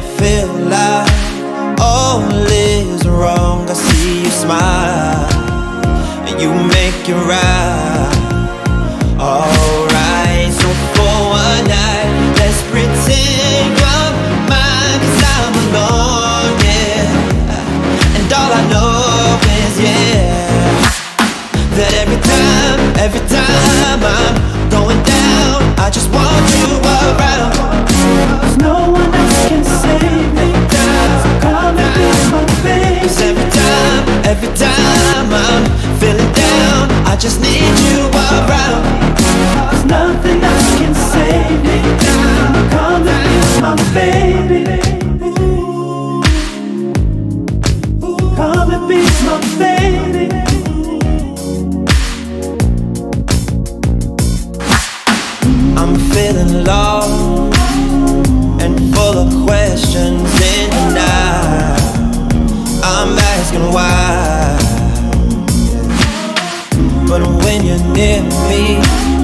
feel Come, baby. Ooh. Come and be my baby. I'm feeling lost and full of questions in. I'm asking why, but when you're near me.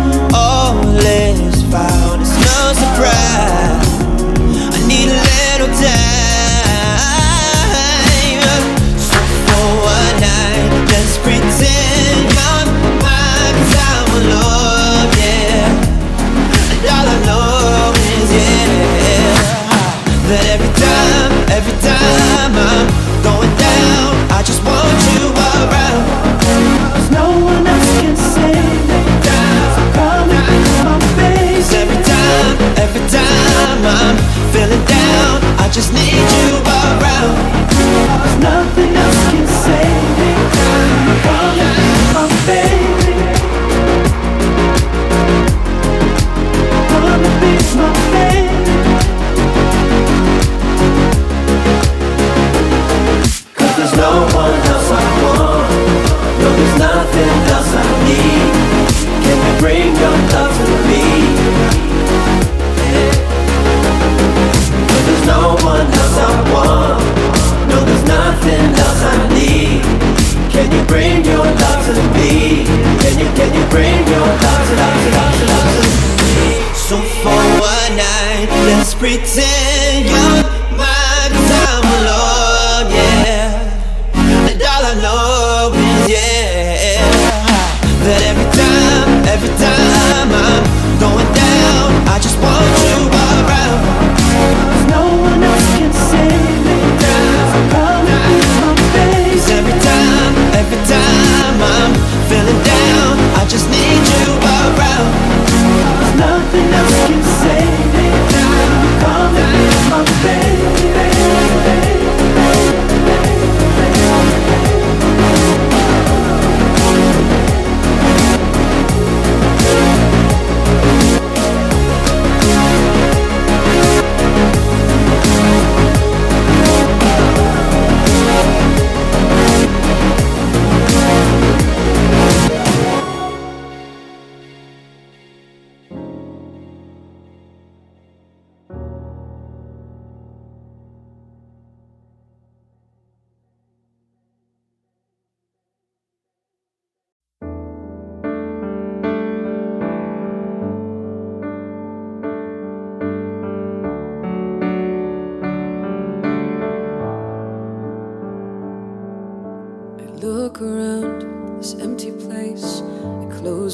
that every time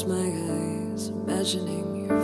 close my eyes, imagining you.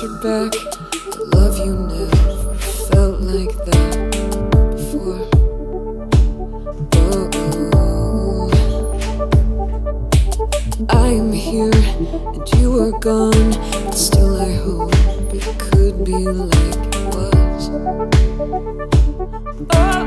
Answered back I love you never felt like that before. Oh, I am here and you are gone But still I hope it could be like it was oh,